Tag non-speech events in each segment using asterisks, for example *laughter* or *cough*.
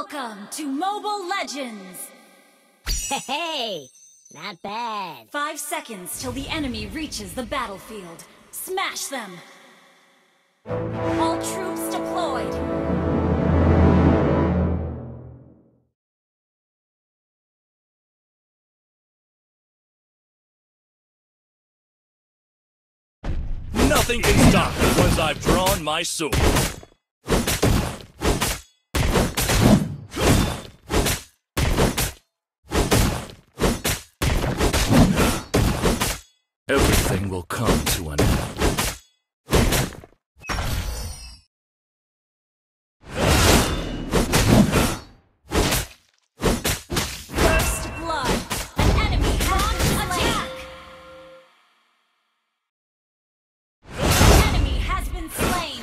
Welcome to Mobile Legends! Hey, not bad. Five seconds till the enemy reaches the battlefield. Smash them! All troops deployed! Nothing can stop me once I've drawn my sword. Everything will come to an end. First blood! An enemy has attack! An enemy has been slain!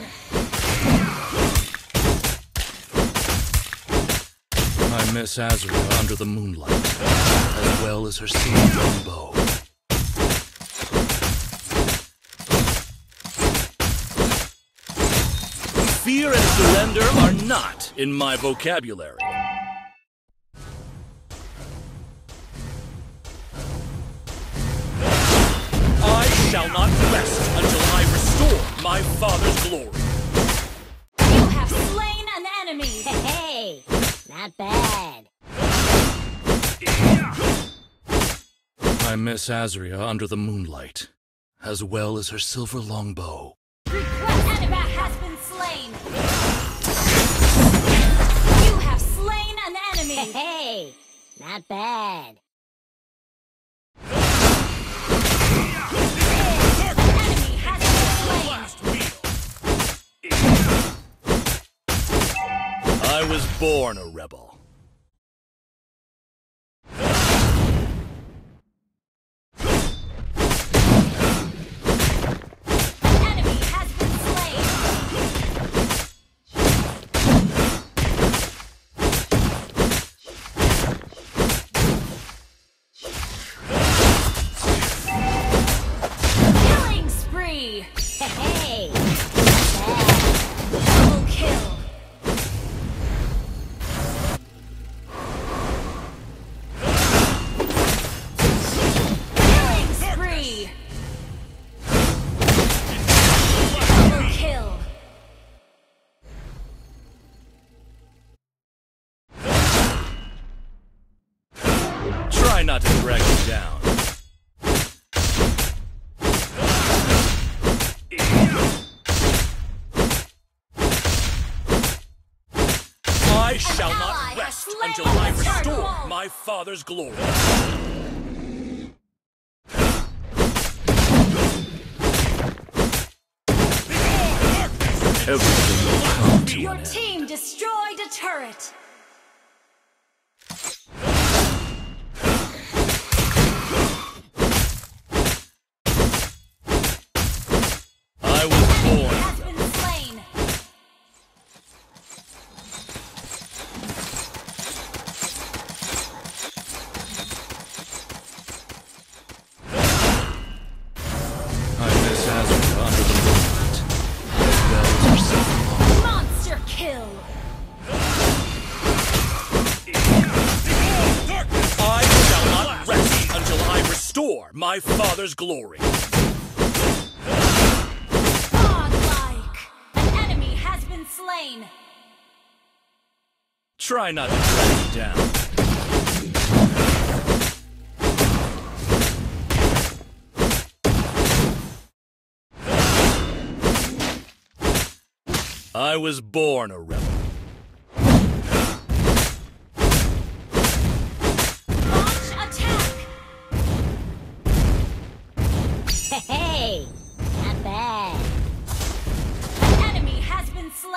I miss Azria under the moonlight, as well as her silver bow. Fear and surrender are not in my vocabulary. I shall not rest until I restore my father's glory. You have slain an enemy! *laughs* Hey, not bad. I miss Azria under the moonlight, as well as her silver longbow. Request You have slain an enemy! *laughs* Hey, not bad. enemy has been slain! I was born a rebel. Try not to drag me down. I shall not rest until I restore my father's glory. Everything will come to Your an end. team destroyed a turret! My father's glory. Godlike! An enemy has been slain! Try not to drag me down. I was born a rebel.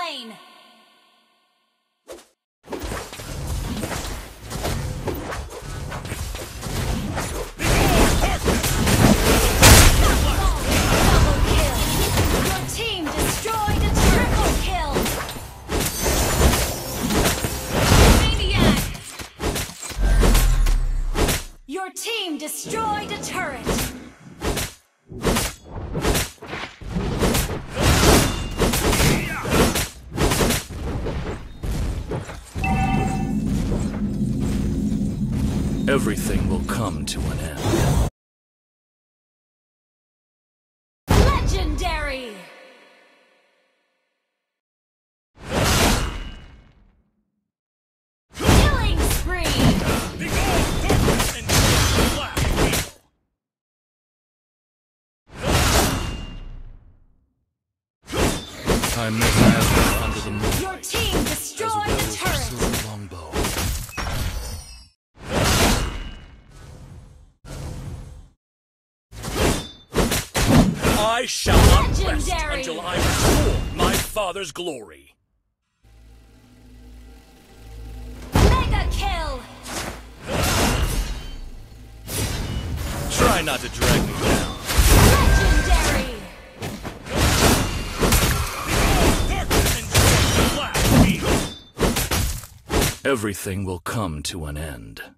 Slain! Everything will come to an end. Legendary! Killing spree! I met under the moonlight, I shall not rest until I restore my father's glory. Mega kill! Try not to drag me down. Legendary! Darkness and destruction laugh me. Everything will come to an end.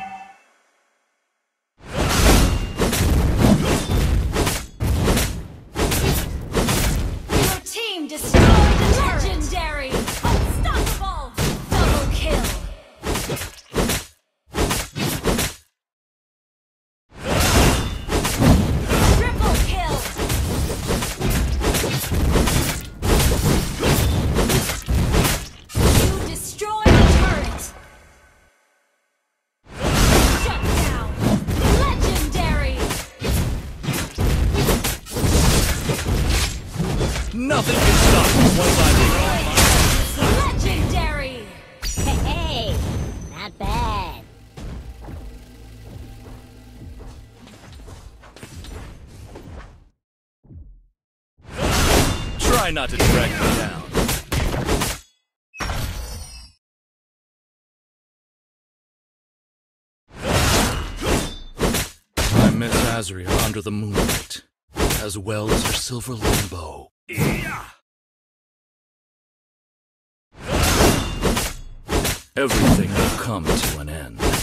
Nothing can stop me once I become Legendary! Hey, not bad. Try not to drag me down. I miss Azria under the moonlight, as well as her silver longbow. Everything will come to an end.